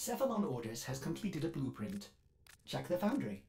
Cephalon Ordis has completed a blueprint. Check the foundry.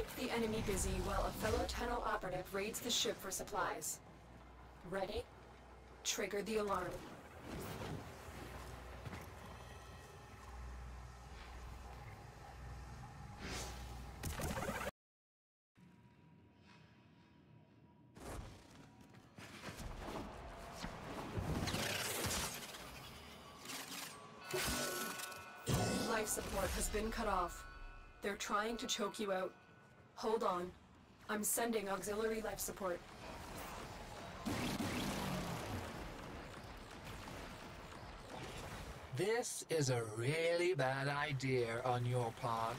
Keep the enemy busy while a fellow tunnel operative raids the ship for supplies. Ready? Trigger the alarm. Life support has been cut off. They're trying to choke you out. Hold on. I'm sending auxiliary life support. This is a really bad idea on your part.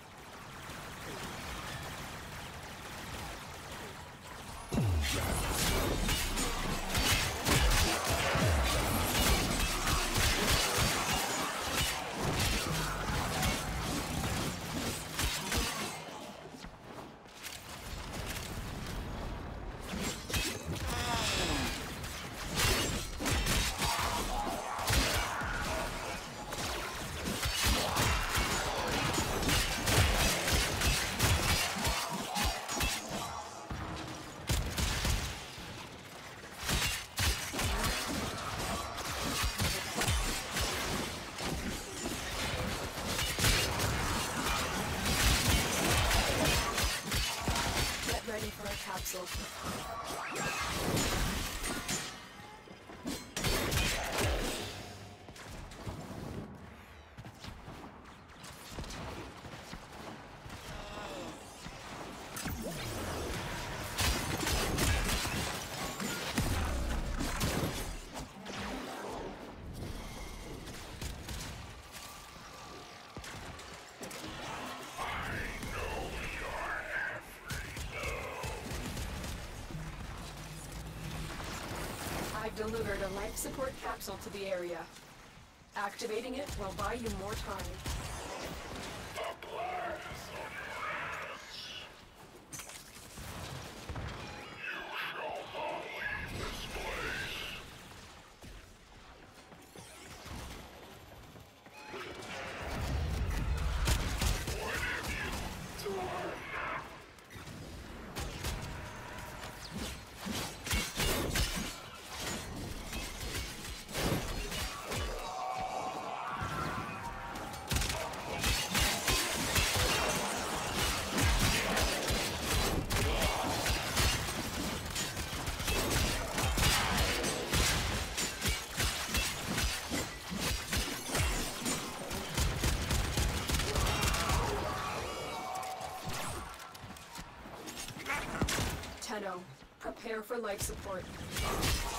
Delivered a life support capsule to the area. Activating it will buy you more time. For life support.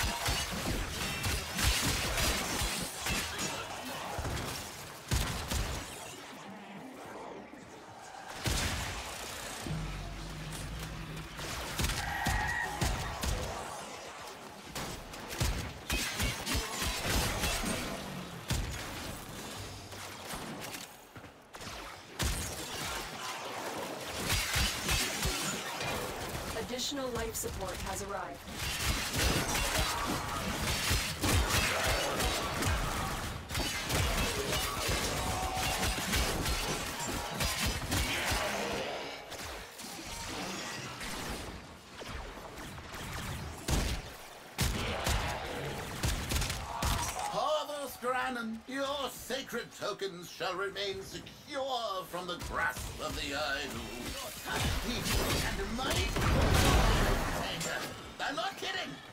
Support has arrived. Parvos Granum, your sacred tokens shall remain secure from the grasp of the idol. People and might. I'm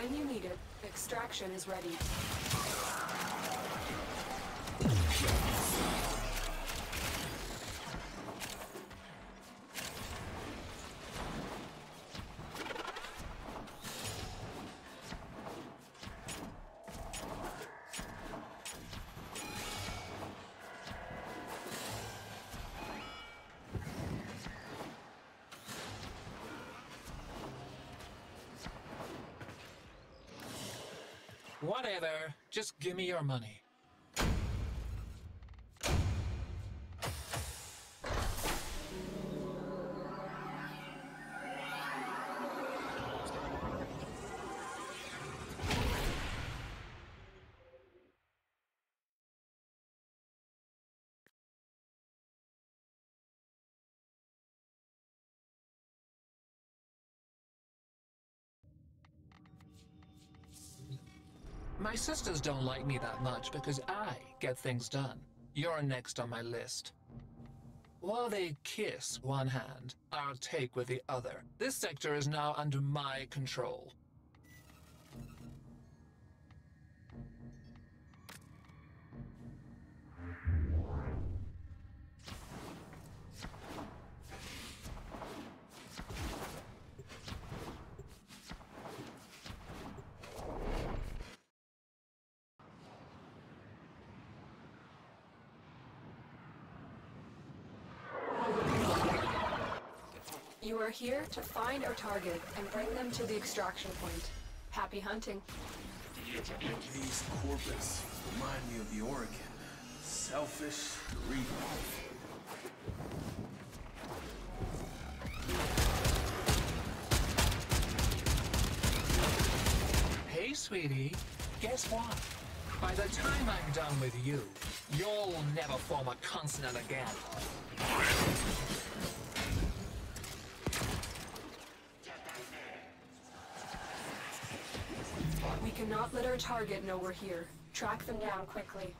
When you need it, extraction is ready. Whatever. Just give me your money. My sisters don't like me that much because I get things done. You're next on my list. While they kiss one hand, I'll take with the other. This sector is now under my control. Are here to find our target and bring them to the extraction point. Happy hunting. These corpus remind me of the Orokin. Selfish, greedy. Hey, sweetie. Guess what? By the time I'm done with you, you'll never form a consonant again. Cannot let our target know we're here. Track them down quickly.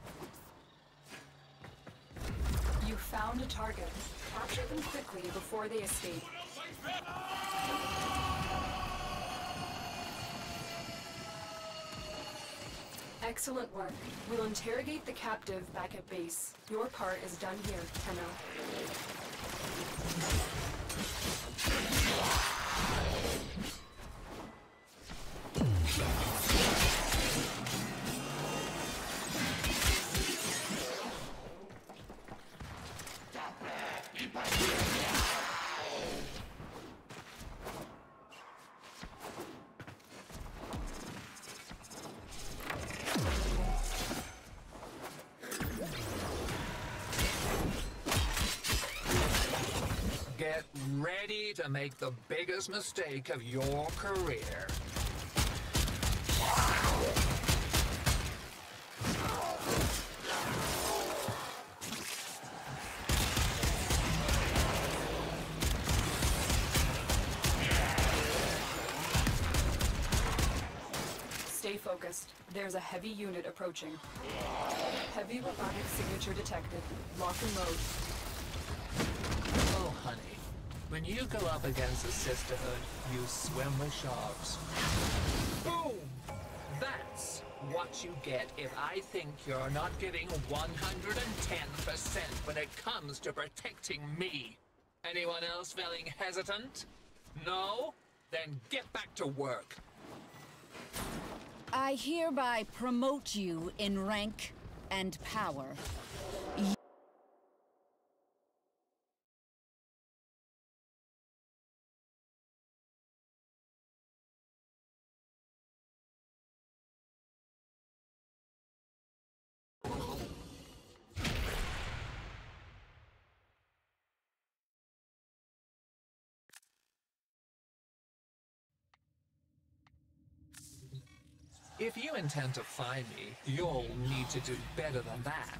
You found a target. Capture them quickly before they escape. Excellent work. We'll interrogate the captive back at base. Your part is done here, Tenno. Make the biggest mistake of your career. Stay focused. There's a heavy unit approaching. Heavy robotic signature detected. Lock and load. When you go up against the Sisterhood, you swim with sharks. Boom! That's what you get if I think you're not giving 110% when it comes to protecting me. Anyone else feeling hesitant? No? Then get back to work. I hereby promote you in rank and power. Intend to find me, you'll need to do better than that.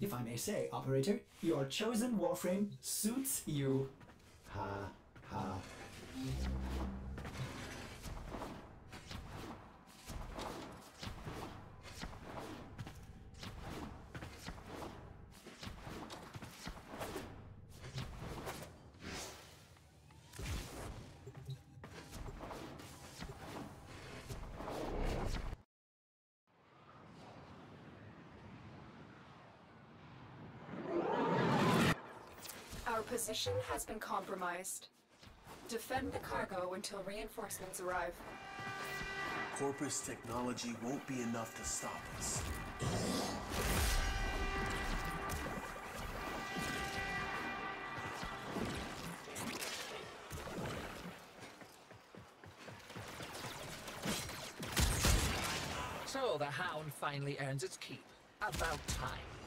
If I may say, operator, your chosen warframe suits you. Ha. Position has been compromised. Defend the cargo until reinforcements arrive. Corpus technology won't be enough to stop us. So the hound finally earns its keep. About time.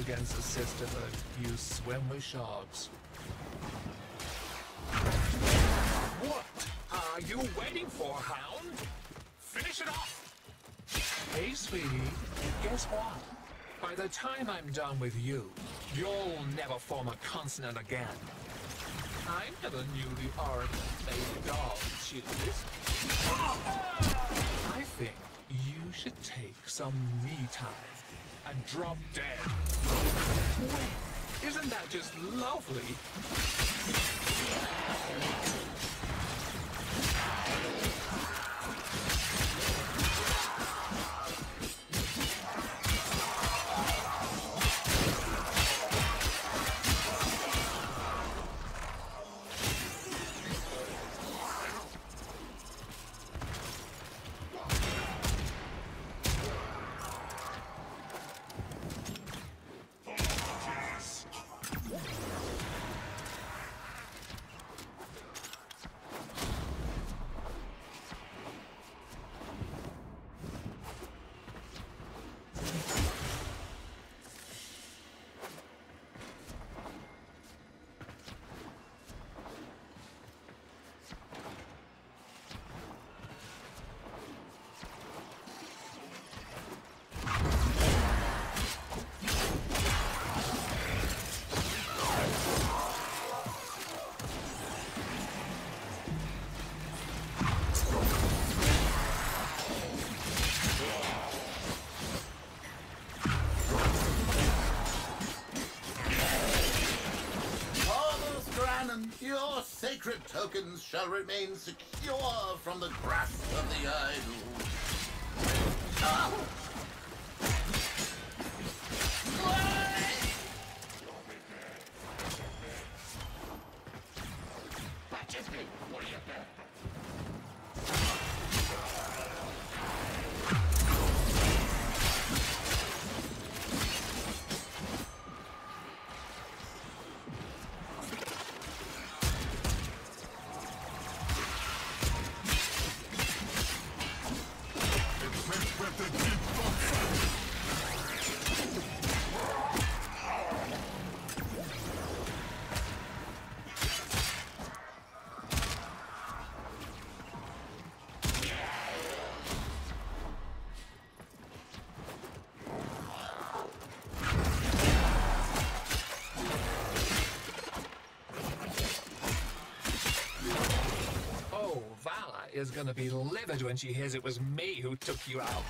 You go up against the Sisterhood, you swim with sharks. What are you waiting for, Hound? Finish it off! Hey, sweetie, guess what? By the time I'm done with you, you'll never form a consonant again. I never knew the Oracle made dogs choose. I think you should take some me time and drop dead. Isn't that just lovely? Sacred tokens shall remain secure from the grasp of the idol. Ah! Is gonna be livid when she hears it was me who took you out.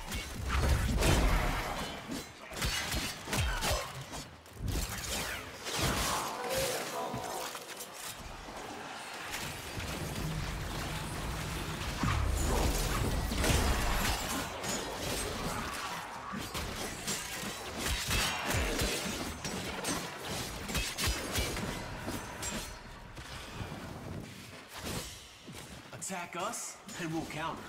Attack us, and we'll counter.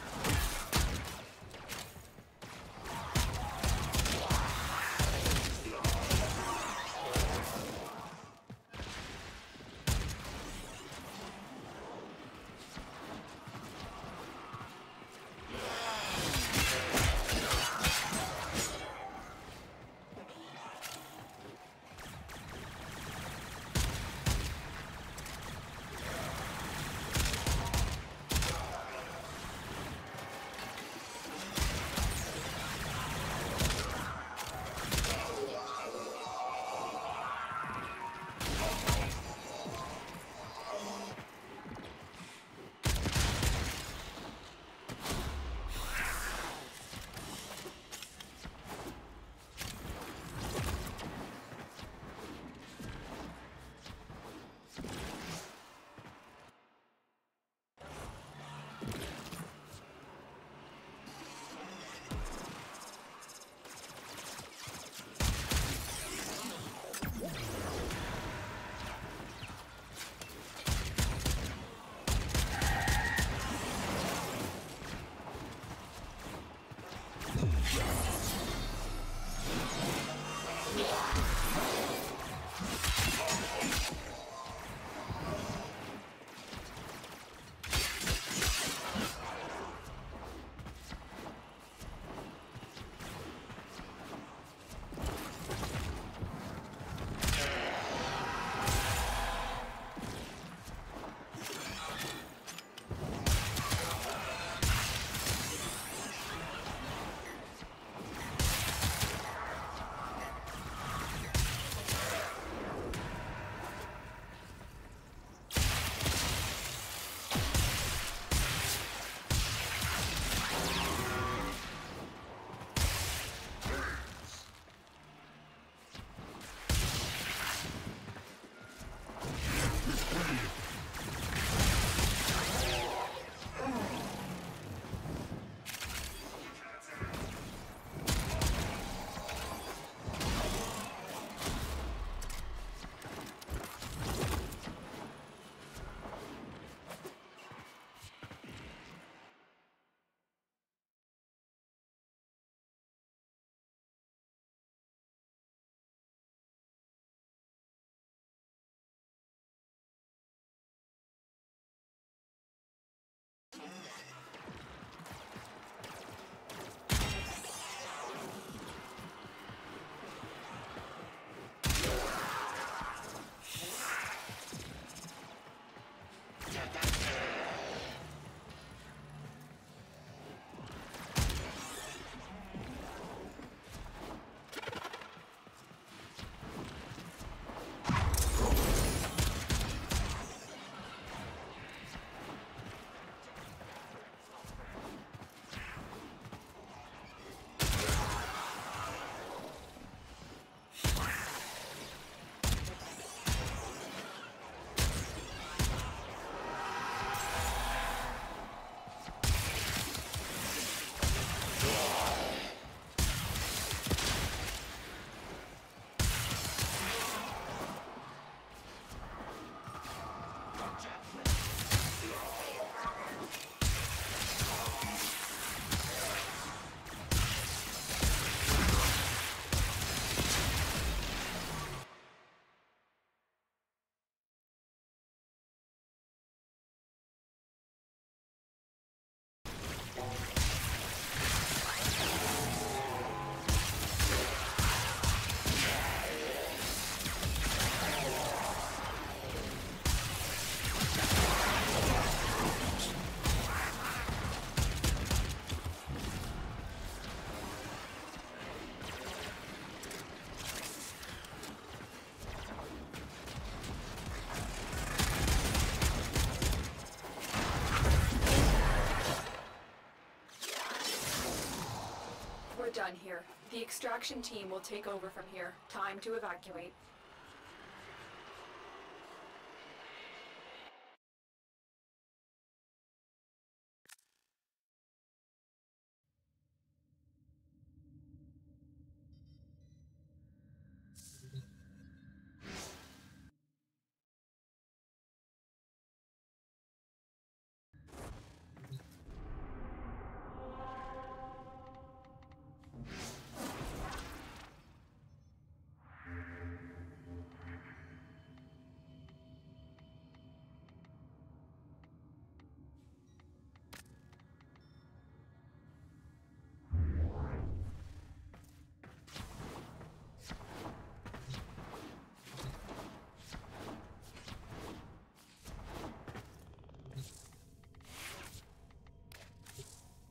The extraction team will take over from here. Time to evacuate.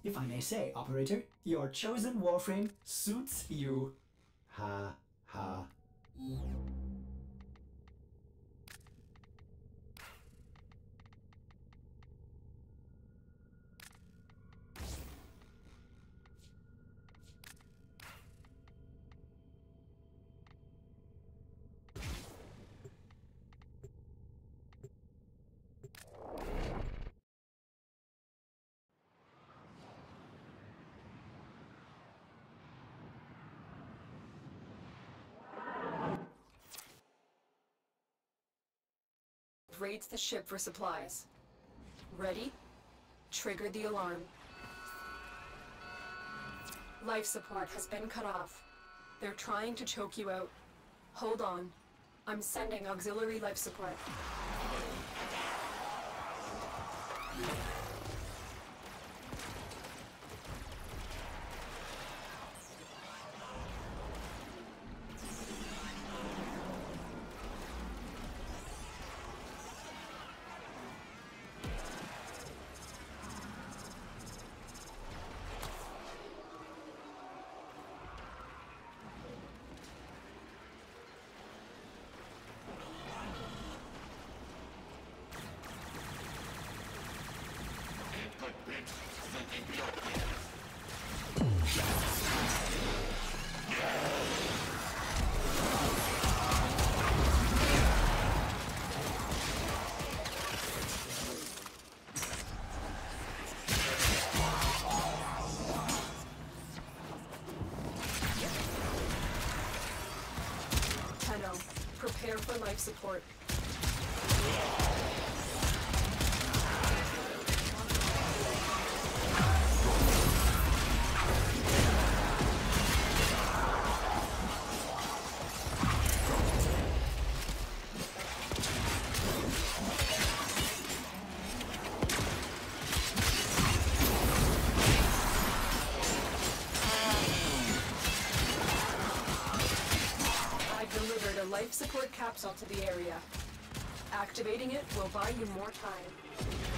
If I may say, operator, your chosen warframe suits you. Ha. Raids the ship for supplies. Ready? Trigger the alarm. Life support has been cut off. They're trying to choke you out. Hold on. I'm sending auxiliary life support. Support. Life support capsule to the area. Activating it will buy you more time.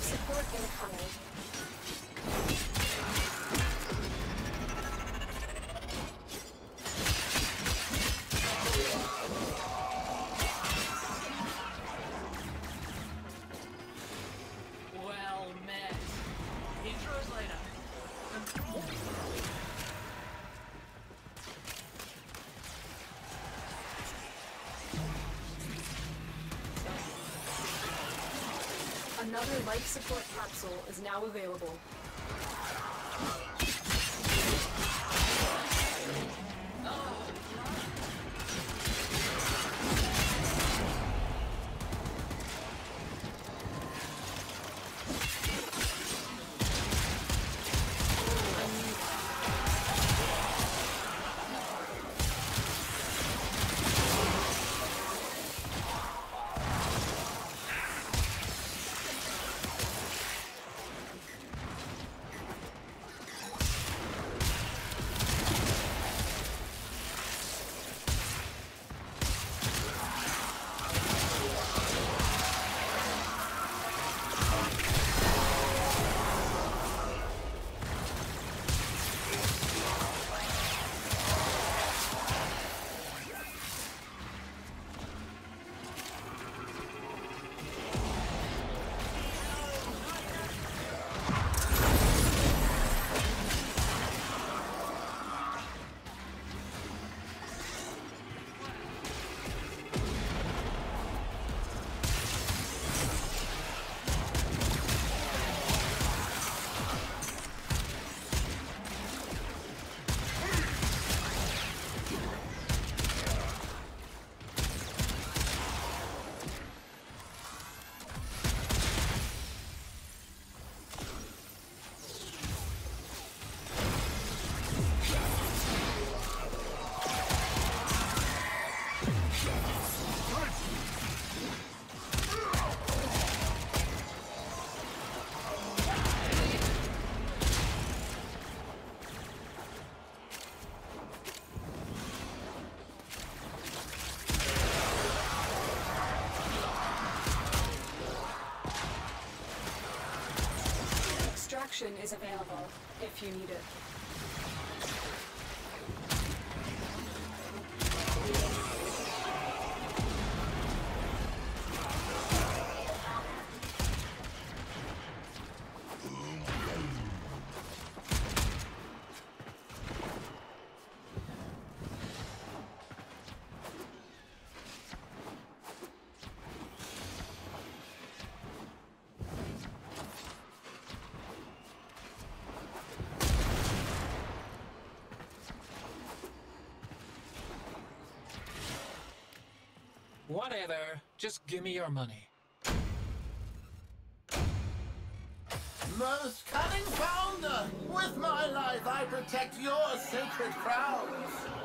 Support incoming. Support capsule is now available. Is available if you need it. Whatever. Just give me your money. Most cunning founder, with my life I protect your sacred crowns.